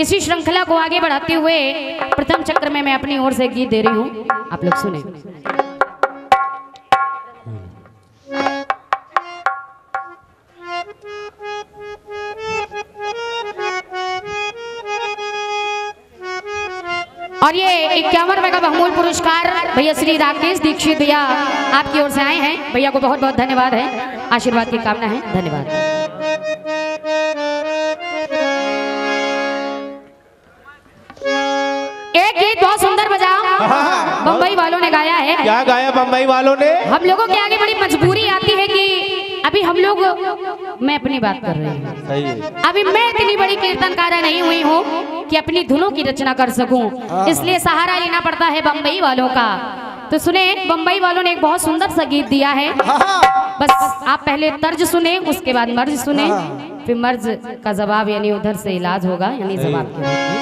इसी श्रृंखला को आगे बढ़ाते हुए प्रथम चक्र में मैं अपनी ओर से गीत दे रही हूँ। आप लोग सुने। और ये इक्यावन रुपए का बहुमूल्य पुरस्कार भैया श्री राकेश दीक्षित भैया आपकी ओर से आए हैं। भैया को बहुत बहुत धन्यवाद है। आशीर्वाद की कामना है। धन्यवाद। बम्बई वालों ने गाया है? क्या गाया बम्बई वालों ने? हम लोगों के आगे बड़ी मजबूरी आती है कि अभी हम लोग मैं अपनी बात कर रही हूँ। सही है। अभी मैं इतनी बड़ी कीर्तनकारा नहीं हुई हूँ कि अपनी धुनों की रचना कर सकूँ। इसलिए सहारा लेना पड़ता है बम्बई वालों का। तो सुने बम्बई वालों ने एक बहुत सुंदर सा गीत दिया है। बस आप पहले तर्ज सुने उसके बाद मर्ज सुने। फिर मर्ज का जवाब यानी उधर से इलाज होगा यानी जवाब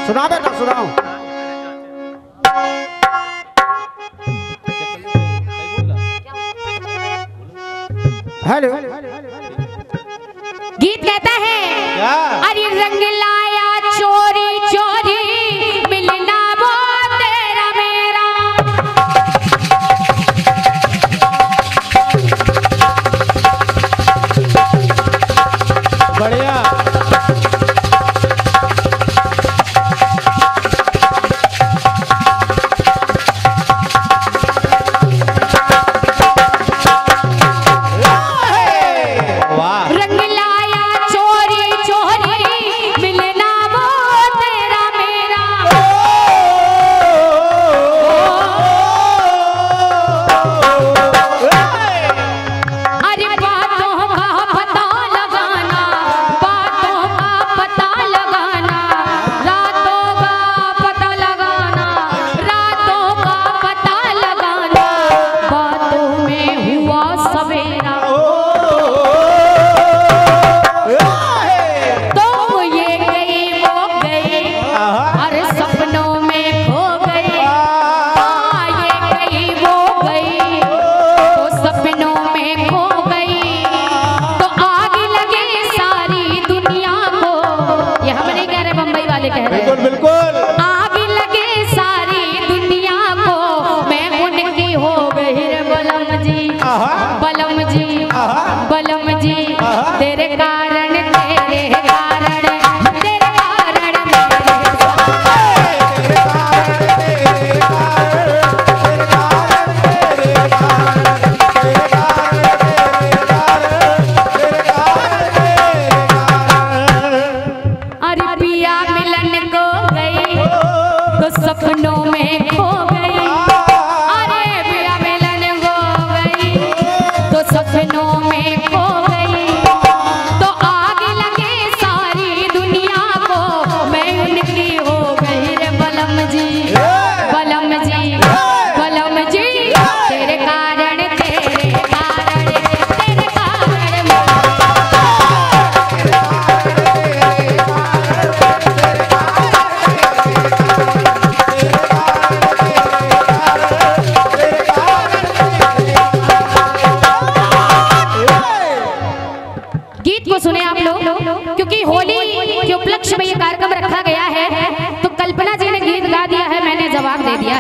सुना बेटा सुनाओ। हेलो। गीत कहता है और अरे रंग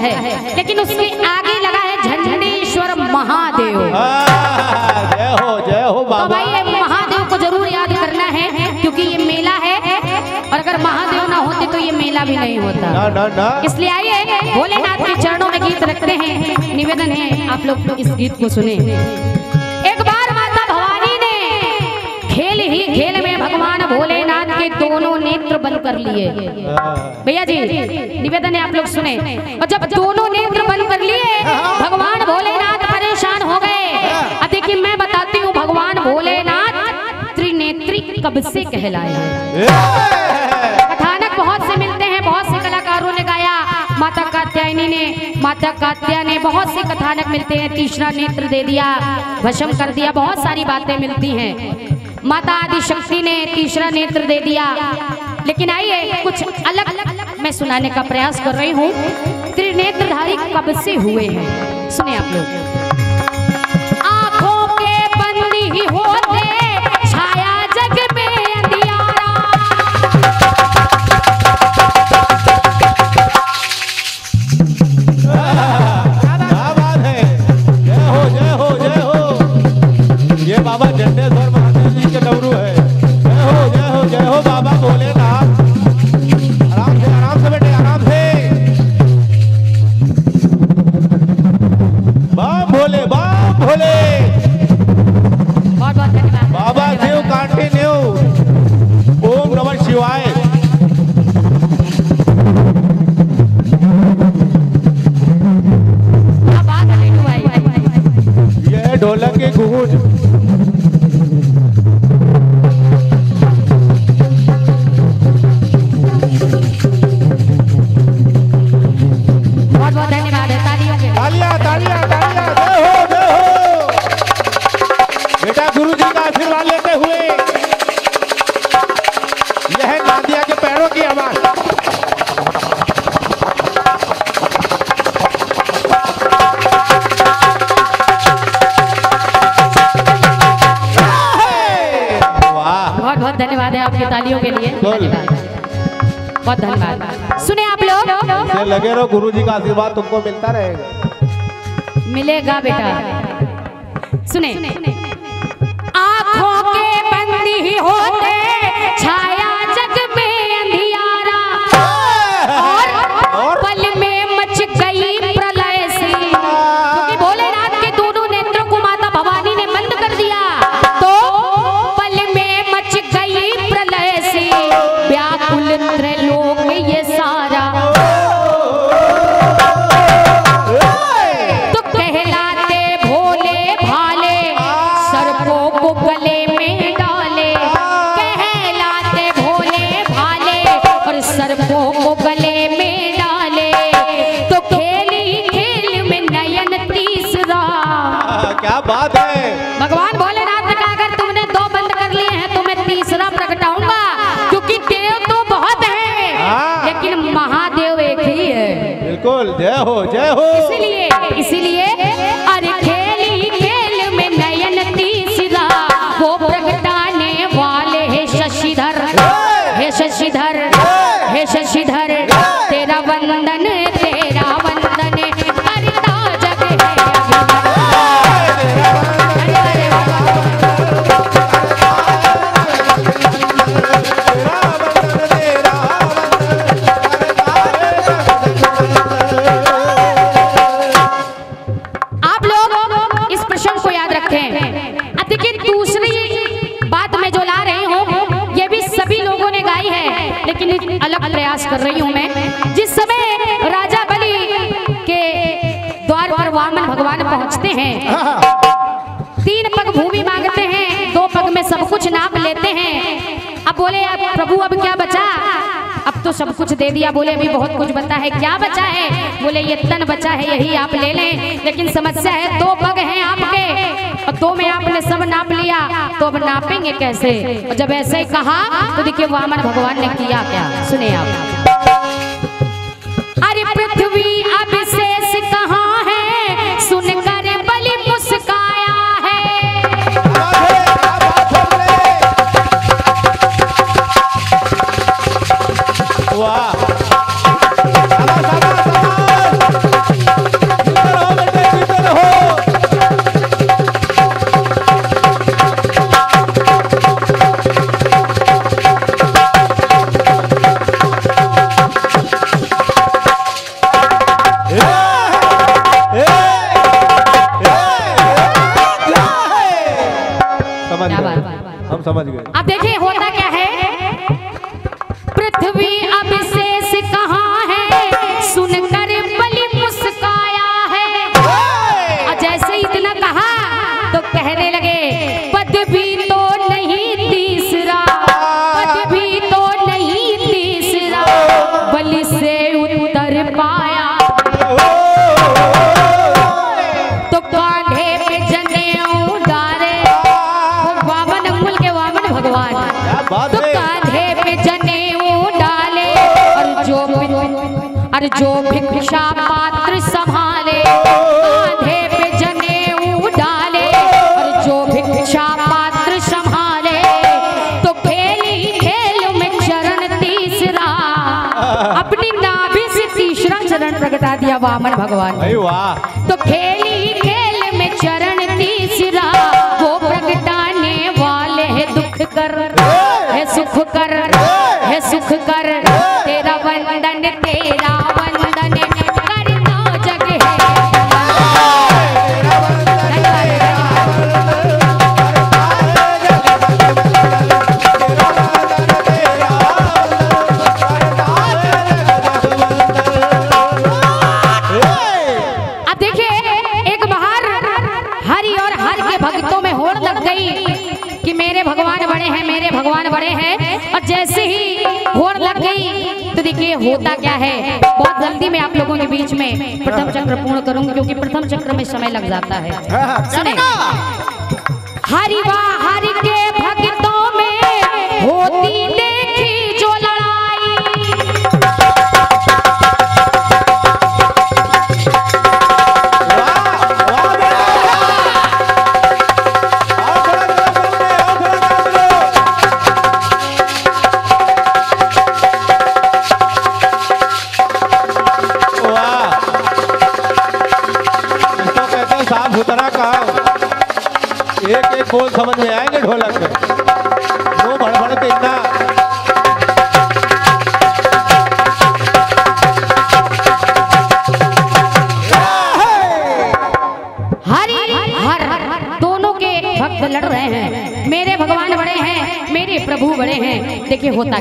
है। लेकिन उसके आगे लगा है झंडेश्वर महादेव। हाँ, जय हो जय हो बाबा तो भाई महादेव को ज़रूर याद करना है क्योंकि ये मेला है। और अगर महादेव ना होते तो ये मेला भी नहीं होता। ना ना ना। इसलिए आइए भोलेनाथ के चरणों में गीत रखते हैं। निवेदन है आप लोग इस गीत को सुने। दोनों नेत्र बंद कर लिए। भैया जी, निवेदन है आप लोग सुने। और जब दोनों नेत्र बंद कर लिए, भगवान भोलेनाथ परेशान हो गए। अब देखिए, मैं बताती हूँ, भगवान भोलेनाथ त्रिनेत्री कब से कहलाए कथानक बहुत से मिलते हैं, बहुत से कलाकारों ने गाया। माता कात्यायनी ने, माता कात्या ने बहुत से कथानक मिलते हैं, तीसरा नेत्र दे दिया भस्म कर दिया, बहुत सारी बातें मिलती हैं। माता आदि शक्ति ने तीसरा नेत्र दे दिया। लेकिन आइए कुछ अलग अलग मैं सुनाने का प्रयास कर रही हूँ। त्रिनेत्रधारी कब से हुए हैं? सुने आप लोग। हैं आपके तालियों के लिए। बहुत धन्यवाद। सुने आप लोग? लगे रहो गुरु जी का आशीर्वाद तुमको मिलता रहेगा। मिलेगा बेटा। सुने। आँखों के बंदी हो जय हो जय हो। इसीलिए इसीलिए भैया बोले, अभी बहुत कुछ बता है, क्या बचा है? बोले, ये तन बचा है, यही आप ले लें। लेकिन समस्या है, दो पग हैं आपके। और दो में आपने सब नाप लिया तो अब नापेंगे कैसे? और जब ऐसे कहा तो देखिए वामन भगवान ने किया क्या? सुने आप। अरे पृथ्वी तो कांधे पे जनेऊ डाले और जो और जो भिक्षा पात्र संभाले कांधे पे जनेऊ डाले और जो भिक्षा पात्र संभाले तो खेली खेल में चरण तीसरा। अपनी नाभि से तीसरा चरण प्रगटा दिया वामन भगवान। तो खेल सुख कर हे! सुख कर। होता क्या है? बहुत जल्दी मैं आप लोगों के बीच में प्रथम चक्र पूर्ण करूँगी क्योंकि प्रथम चक्र में समय लग जाता है।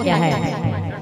क्या है?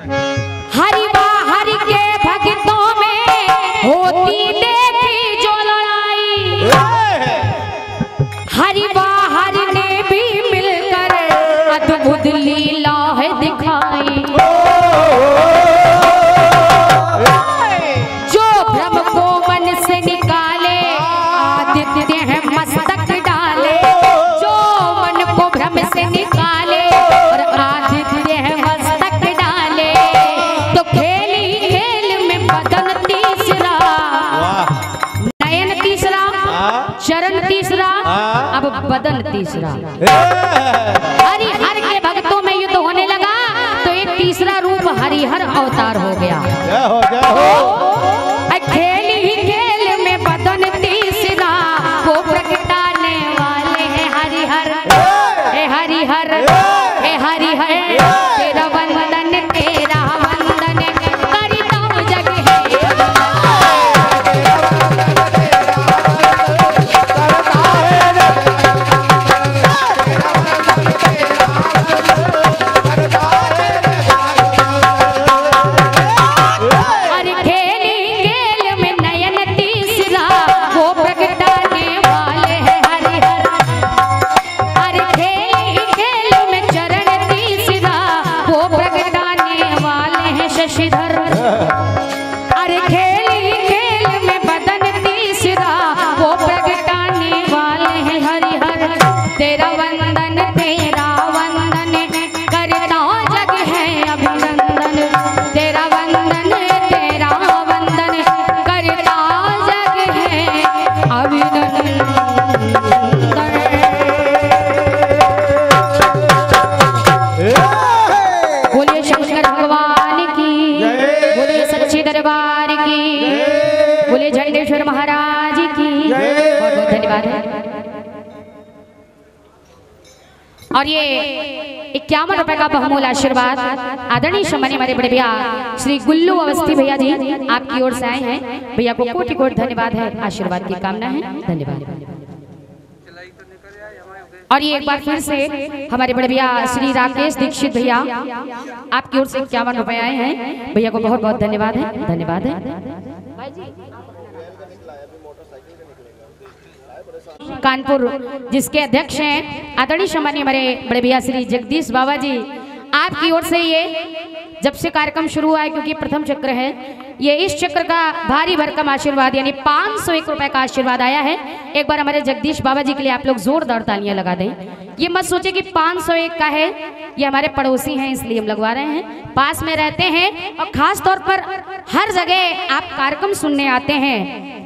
तीसरा। रुपए का बहुमूल आशीर्वाद आदरणीय सम्मानी हमारे बड़े भैया श्री गुल्लू अवस्थी भैया जी आपकी ओर से आए हैं भैया को कोटि कोटि धन्यवाद है आशीर्वाद की कामना है धन्यवाद और ये एक बार फिर से हमारे बड़े भैया श्री राकेश दीक्षित भैया आपकी ओर से इक्यावन रुपए आए हैं भैया को बहुत बहुत धन्यवाद है धन्यवाद है कानपुर, जिसके अध्यक्ष हैं आदरणीय सम्मानी हमारे बड़े भैया श्री जगदीश बाबा जी आपकी ओर से ये जब से कार्यक्रम शुरू हुआ है, क्योंकि प्रथम चक्र है, ये इस चक्र का भारी भरकम आशीर्वाद, यानी पाँच सौ एक रुपए का आशीर्वाद आया है। एक बार हमारे जगदीश बाबा जी के लिए आप लोग जोरदार तालियाँ लगा दें। ये मत सोचे कि पाँच सौ एक का है, ये हमारे पड़ोसी हैं, इसलिए हम लगवा रहे हैं। पास में रहते हैं और खास तौर पर हर जगह आप कार्यक्रम सुनने आते हैं।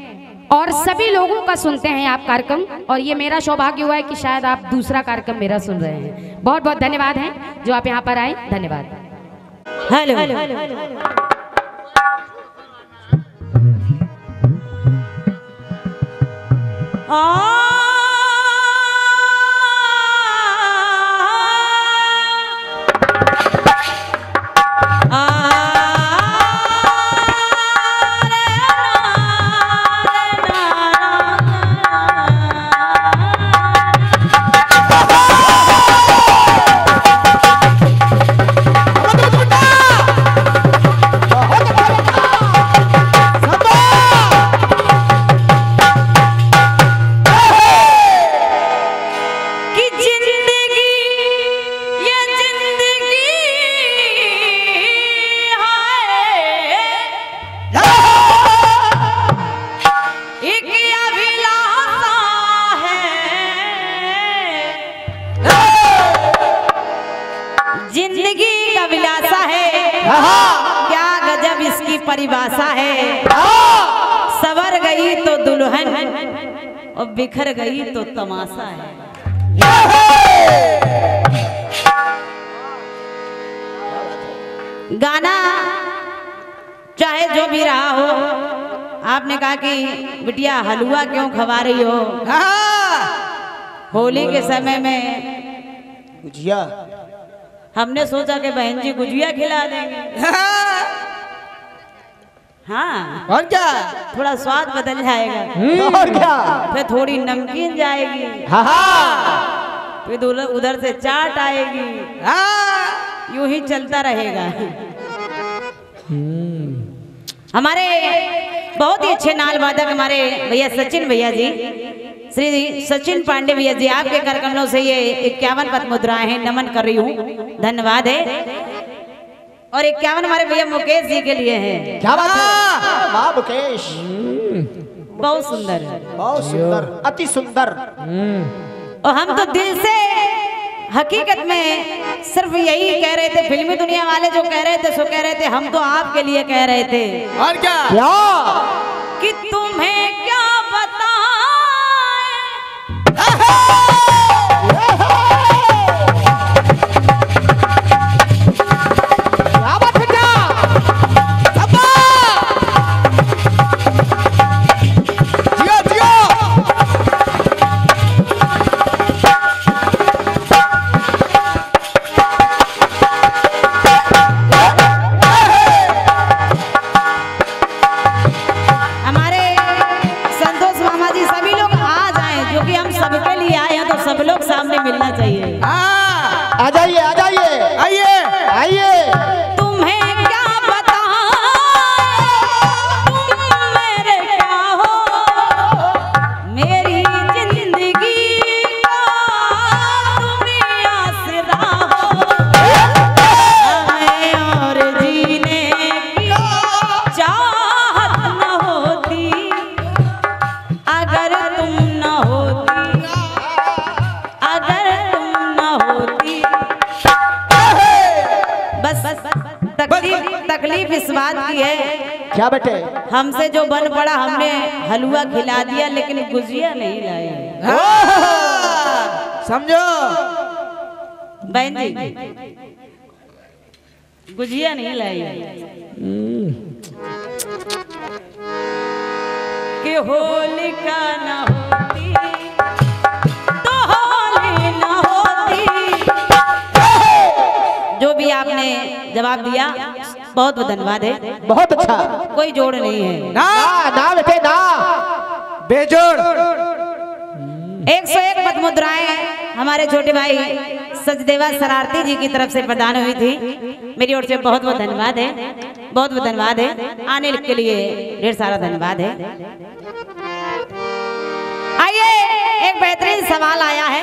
और सभी लोगों का सुनते हैं आप कार्यक्रम और ये मेरा सौभाग्य हुआ है कि शायद आप दूसरा कार्यक्रम मेरा सुन रहे हैं। बहुत बहुत धन्यवाद है जो आप यहाँ पर आए धन्यवाद। हेलो। Hey! परिभाषा है। सवर गई तो दुल्हन और बिखर गई तो तमाशा है। गाना चाहे जो भी रहा हो आपने कहा कि बिटिया हलवा क्यों खवा रही हो? होली के समय में गुजिया। हमने सोचा कि बहन जी गुजिया खिला देंगे। हाँ। और क्या? थोड़ा स्वाद बदल जाएगा। और क्या? फिर थोड़ी नमकीन जाएगी। हाँ हाँ। फिर उधर से चाट आएगी। हाँ। यूँ ही चलता रहेगा। हमारे बहुत ही अच्छे नाल वादक हमारे भैया सचिन भैया जी। श्री सचिन पांडे भैया जी आपके कर से ये इक्यावन पद मुद्राएँ हैं नमन कर रही हूँ। धन्यवाद है। और इक्यावन हमारे भैया मुकेश जी के लिए है? क्या बात है? वाह मुकेश। बहुत सुंदर। है बहुत सुंदर अति सुंदर। और हम तो दिल से हकीकत में सिर्फ़ यही कह रहे थे फिल्मी दुनिया वाले जो कह रहे थे सो कह रहे थे हम तो आपके लिए कह रहे थे। और क्या? क्या? कि तुम्हें क्या बेटे? हमसे जो बन पड़ा हमने हलवा खिला दिया लेकिन गुजिया नहीं लाए समझो? बहन जी गुजिया नहीं लाई कि होलिका न होती तो होली न होती। जो भी आपने जवाब दिया बहुत बहुत धन्यवाद है बहुत अच्छा। कोई जोड़ नहीं है। ना ना बेटे ना। बेजोड़। एक सौ एक पद मुद्राएँ हमारे छोटे भाई सचदेवा शरारती जी की तरफ़ से प्रदान हुई थी। मेरी ओर से बहुत बहुत धन्यवाद है बहुत बहुत धन्यवाद है आने के लिए ढेर सारा धन्यवाद है। आइए एक बेहतरीन सवाल आया है।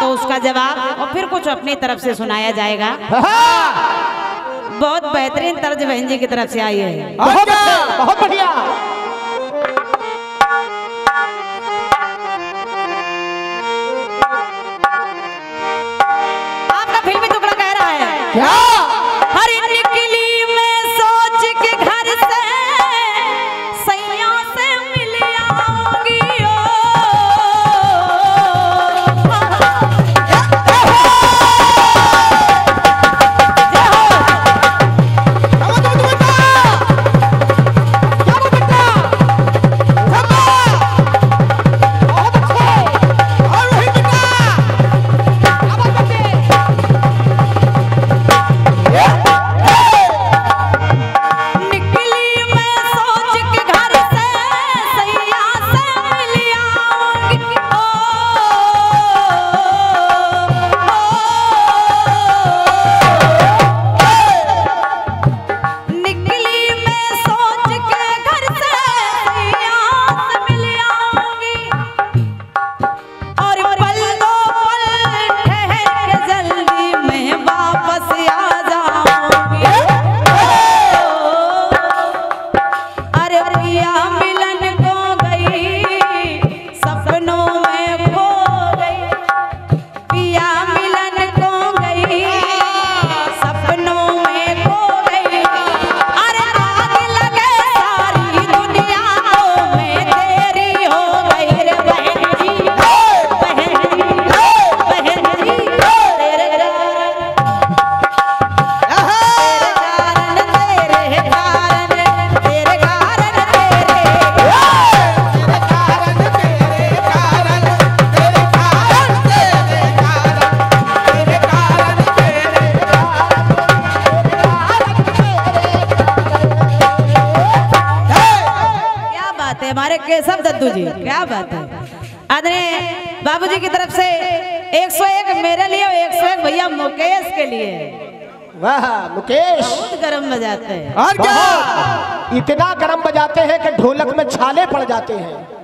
तो उसका जवाब और फिर कुछ अपनी तरफ़ से सुनाया जाएगा। बहुत बेहतरीन तर्ज बहन जी की तरफ़ से आई है। बहुत बढ़िया। मुकेश के लिए। वाह मुकेश। बहुत गरम बजाते हैं। और क्या? इतना गरम बजाते हैं कि ढोलक में छाले पड़ जाते हैं।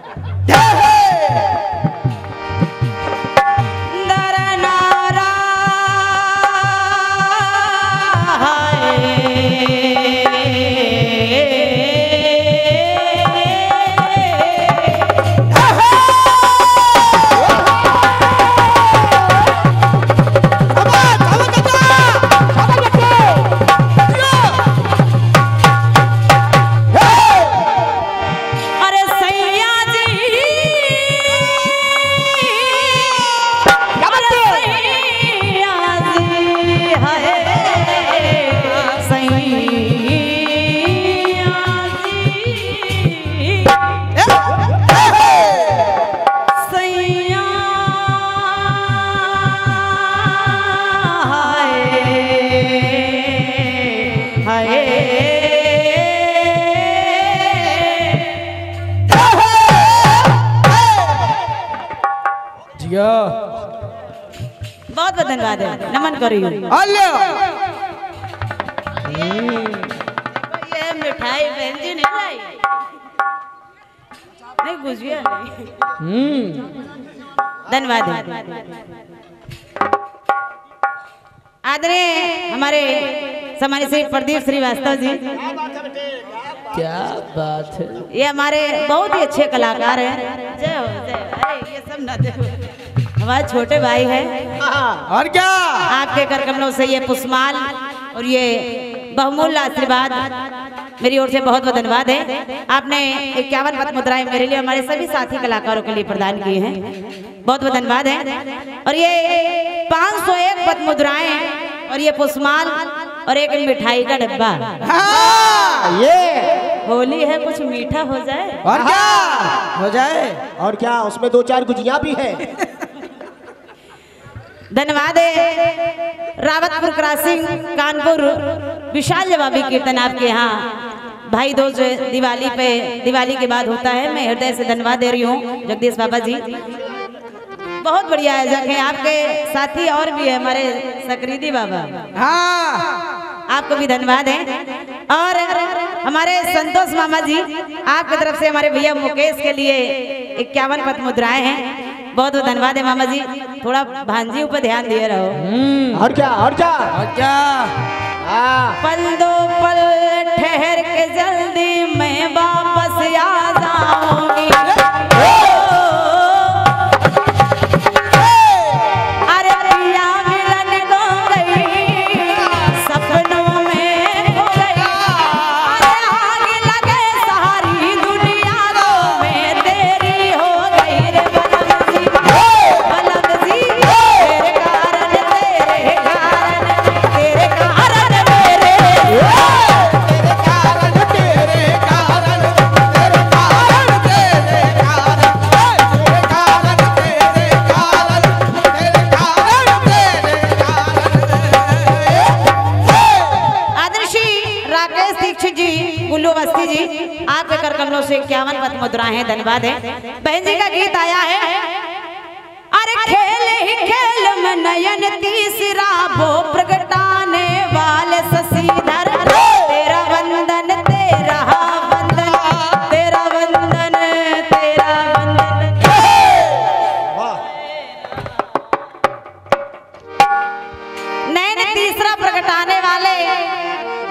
धन्यवाद है। आदरणीय हमारे सम्मानित श्री प्रदीप श्रीवास्तव जी। क्या बात है। ये हमारे बहुत ही अच्छे कलाकार हैं। जय हो जय अरे ये सब ना हमारे छोटे भाई हैं। और क्या? आपके कर कमलों से ये पुष्माल और ये बहुमूल्य आशीर्वाद मेरी ओर से बहुत बहुत धन्यवाद है। आपने इक्यावन पद मुद्राएँ मेरे लिए हमारे सभी साथी कलाकारों के लिए प्रदान किए हैं। बहुत बहुत धन्यवाद है। और ये 501 पद मुद्राएँ और ये पुष्माल और एक मिठाई का डब्बा। हाँ, ये। होली है कुछ मीठा हो जाए। और क्या? हो जाए। और क्या? उसमें दो चार गुजिया भी है। धन्यवाद है। रावतपुर क्रॉसिंग कानपुर विशाल जवाबी कीर्तन आपके यहाँ। भाई दोज दिवाली पे दिवाली के बाद होता है। मैं हृदय से धन्यवाद दे रही हूँ। जगदीश बाबा जी। बहुत बढ़िया आयोजक है। आपके साथी और भी है हमारे सकरीदी बाबा। हाँ। आपको भी धन्यवाद है। और हमारे संतोष मामा जी आपकी तरफ़ से हमारे भैया मुकेश के लिए इक्यावन पद मुद्राएँ हैं। बहुत बहुत धन्यवाद है मामा जी। थोड़ा भांजी ऊपर ध्यान दिए रहो। और क्या और क्या? और क्या? हाँ। पल दो पल ठहर के जल्दी मैं वापस आ मुद्रा है, धन्यवाद है। बहन जी का गीत आया है। अरे खेल ही खेल में नयन तीसरा वो प्रगटाने वाले शशिधर तेरा वंदन तेरा वंदन तेरा वंदन तेरा वंदन। नैन तीसरा प्रगटाने वाले,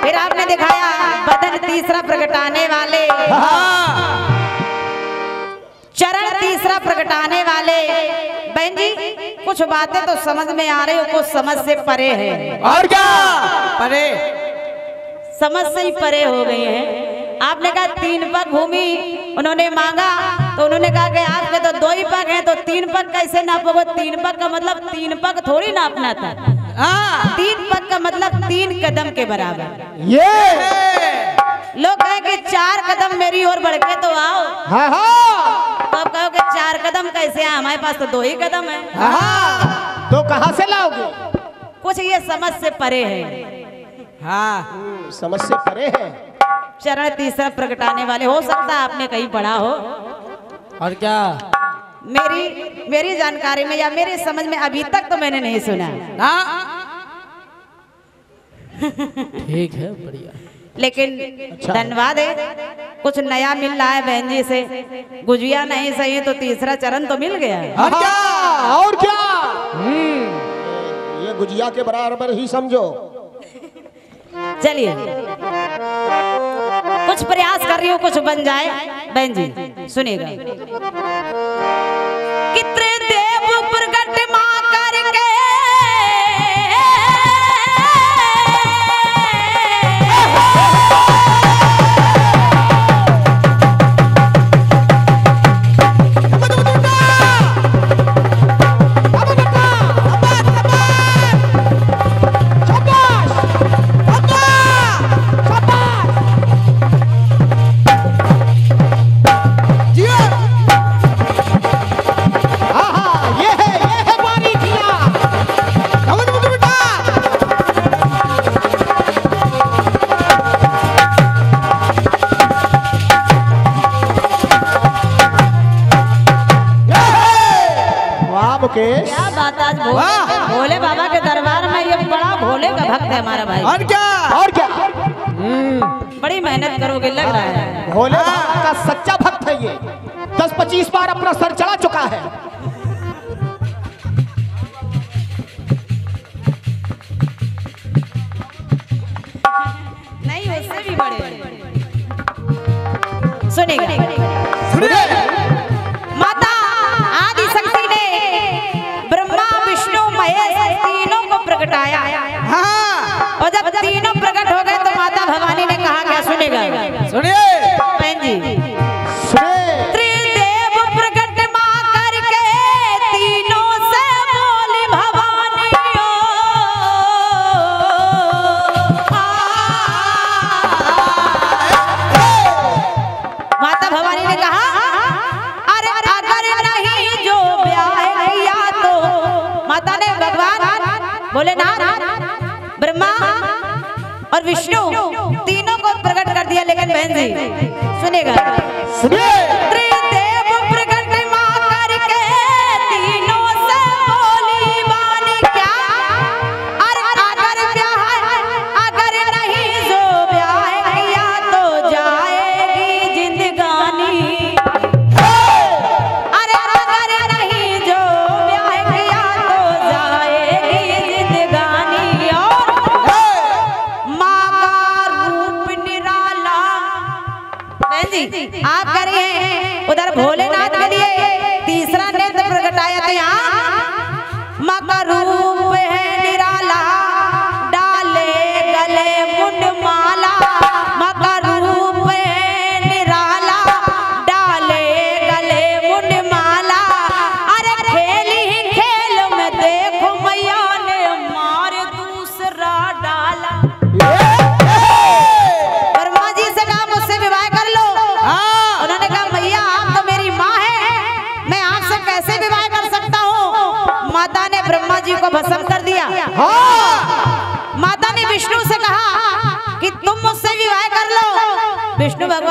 फिर आपने दिखाया, बदन तीसरा प्रगटाने वाले। चरण तीसरा प्रगटाने वाले। बहन जी कुछ बातें तो समझ में आ रही हो कुछ समझ से परे है। और क्या? परे। समझ से ही परे हो गई हैं। आपने कहा तीन पग भूमि उन्होंने मांगा तो उन्होंने कहा कि आपके तो दो ही पग हैं तो तीन पग कैसे नापोगे तीन पग का मतलब तीन पग थोड़ी नापना था। हाँ। तीन पग का मतलब तीन कदम के बराबर। ये। लोग कहें कि चार कदम मेरी ओर बढ़ के तो आओ। हाँ हाँ। आप कहोगे चार कदम कैसे है? हमारे पास तो दो ही कदम है। तो कहाँ से लाओगे? कुछ ये समझ से परे है। हाँ समझ से परे है। चरण तीसरा प्रकटाने वाले हो सकता आपने कहीं पढ़ा हो। और क्या? मेरी मेरी जानकारी में या मेरे समझ में अभी तक तो मैंने नहीं सुना। हाँ। ठीक है बढ़िया। लेकिन अच्छा। धन्यवाद है। कुछ नया मिल रहा है बहन जी से। गुजिया नहीं सही तो तीसरा चरण तो मिल गया। और क्या? अच्छा। और क्या? हम्म। ये गुजिया के बराबर ही समझो। चलिए। कुछ प्रयास कर रही हो कुछ बन जाए। बहन जी सुनेगा कितने ताज भोले भोले बाबा के दरबार में ये बड़ा भोले का भक्त है हमारा भाई। और क्या? और क्या? हम्म, बड़ी मेहनत करोगे लग रहा है। भोले हाँ। का सच्चा भक्त है ये। दस पच्चीस बार अपना सर चढ़ा चुका है।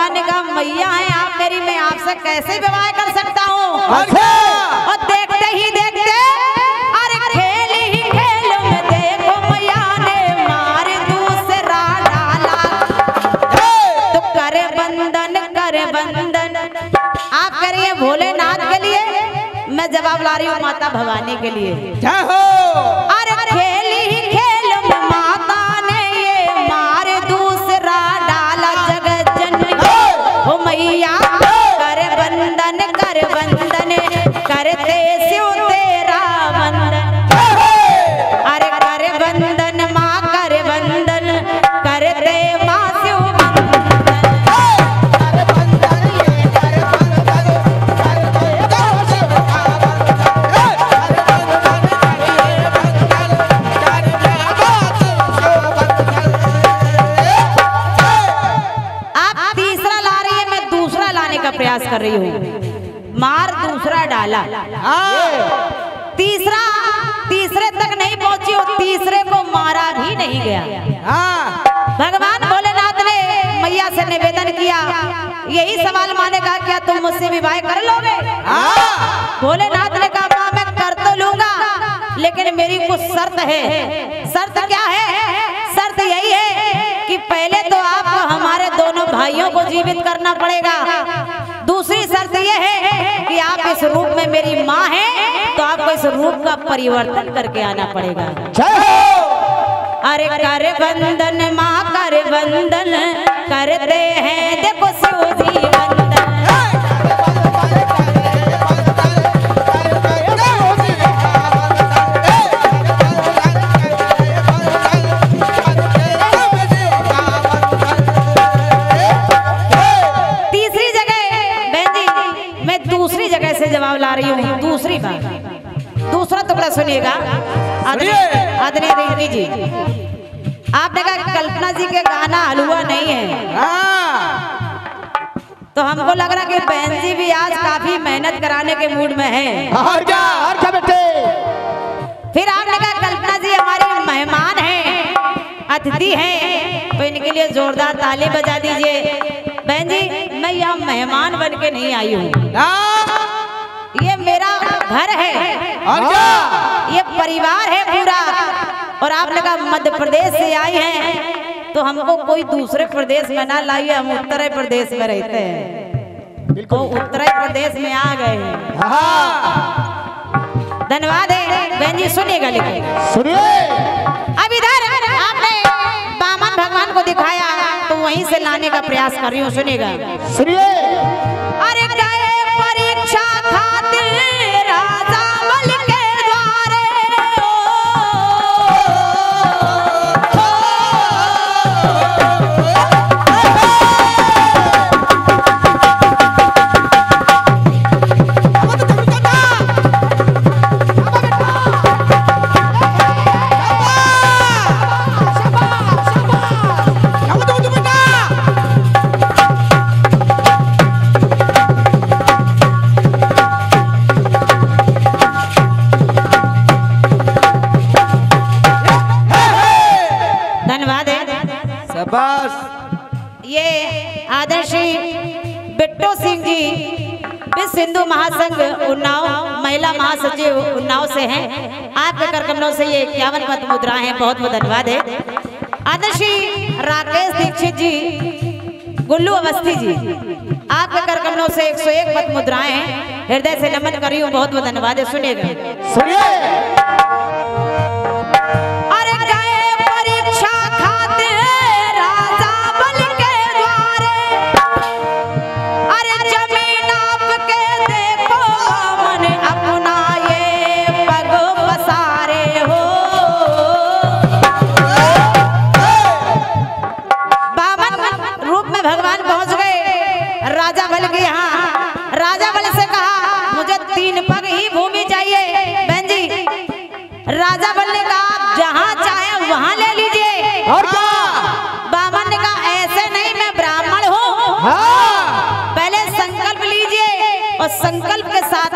भगवान ने कहा मैया है आप मेरी मैं आपसे कैसे विवाह कर सकता हूँ? करिए भोलेनाथ के लिए मैं जवाब ला रही हूँ माता भवानी के लिए। अरे खेली ही डाला हाँ। तीसरा तीसरे तक नहीं पहुँची और तीसरे को मारा भी नहीं गया। हाँ। भगवान भोलेनाथ ने मैया से निवेदन किया यही सवाल माने कहा क्या तुम मुझसे विवाह कर लोगे? हाँ। भोलेनाथ ने कहा माँ मैं कर तो लूँगा लेकिन मेरी कुछ शर्त है। शर्त क्या है? शर्त यही है कि पहले तो आपको हमारे दोनों भाइयों को जीवित करना पड़ेगा। दूसरी शर्त यह है आप इस रूप में मेरी माँ है तो आपको इस रूप का परिवर्तन करके आना पड़ेगा। अरे कर बंदन माँ कर बंदन करते हैं देखो शिव सुनिएगा। आदरणीय रिंकी जी। आपने कहा कल्पना जी के गाना हलवा नहीं है। तो हमको लग रहा कि बहन जी भी आज काफ़ी मेहनत कराने के मूड में है। और क्या और क्या बेटे। फिर आपने कहा कल्पना जी हमारी मेहमान हैं अतिथि हैं तो इनके लिए जोरदार ताली बजा दीजिए। बहन जी मैं यहाँ मेहमान बन के नहीं आई हूँ। ये मेरा घर है। और क्या? ये परिवार है पूरा। और आपने कहा मध्य प्रदेश से आई हैं तो हमको कोई दूसरे प्रदेश में ना लाइए हम उत्तर प्रदेश में रहते हैं। तो उत्तर प्रदेश में आ गए हैं। धन्यवाद है। बहन जी सुनिएगा लेकिन सुनिए। अब इधर आपने बामन भगवान को दिखाया तो वहीं से लाने का प्रयास कर रही हूँ सुनिएगा। सुनिए। अरे महिला महासचिव उन्नाव से हैं। आपके कर से ये इक्यावन पद मुद्रा है। बहुत बहुत धन्यवाद है। आदर्शी राकेश दीक्षित जी, गुल्लू अवस्थी जी आपके कर कमलों से 101 पद मुद्राएँ हृदय से नमन करी हूँ। बहुत बहुत धन्यवाद। है सुनिएगा। सुनिए।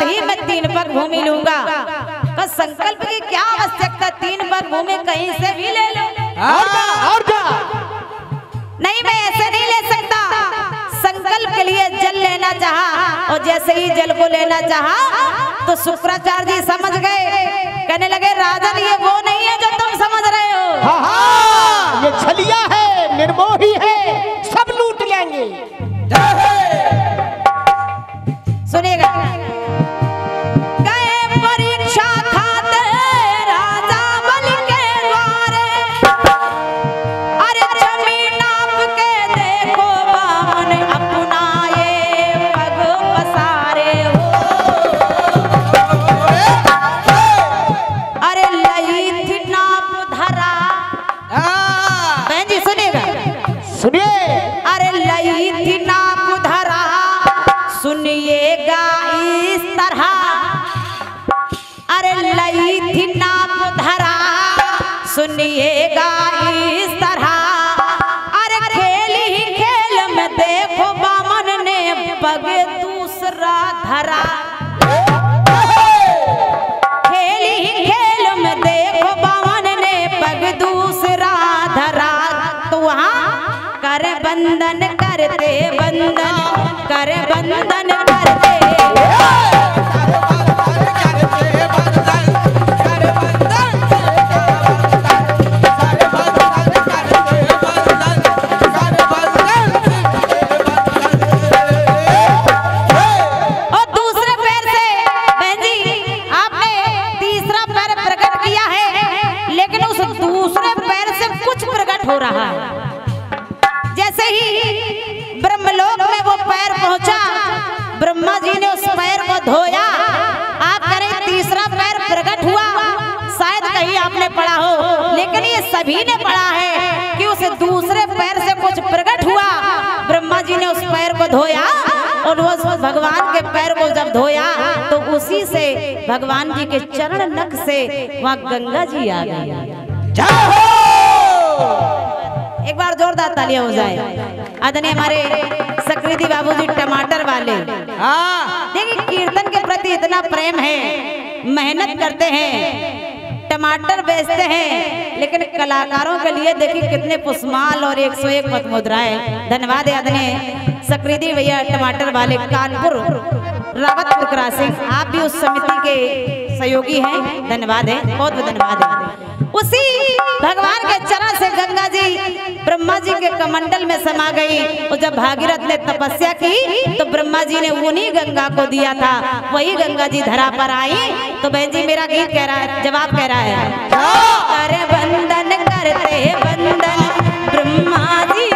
ही मैं तीन पर भूमि लूँगा। बस संकल्प की क्या आवश्यकता? तीन पर भूमि कहीं से भी ले लो। और जा, और जा। नहीं मैं ऐसे नहीं ले सकता। संकल्प के लिए जल लेना चाहा और जैसे ही जल को लेना चाहा तो शुक्राचार्य जी समझ गए। कहने लगे राजन ये वो जी आ गई एक बार जोरदार तालियाँ हो जाए आदरणीय हमारे सक्रिति बाबूजी टमाटर वाले। हाँ। देखिए कीर्तन के प्रति इतना प्रेम है। मेहनत करते हैं। टमाटर बेचते हैं। लेकिन कलाकारों के लिए देखिए कितने पुष्माल और एक सौ एक पद मुद्राएँ। धन्यवाद आदरणीय सक्रिति भैया टमाटर वाले कानपुर रावतपुर क्रॉसिंग आप भी उस समिति के सहयोगी हैं। धन्यवाद है। बहुत बहुत धन्यवाद है। उसी भगवान के चरण से गंगा जी ब्रह्मा जी के कमंडल में समा गई। और जब भागीरथ ने तपस्या की तो ब्रह्मा जी ने उन्हीं गंगा को दिया था। वही गंगा जी धरा पर आई। तो बहन जी मेरा गीत कह रहा है जवाब कह रहा है। हाँ। अरे बंदन करते बंदन ब्रह्मा जी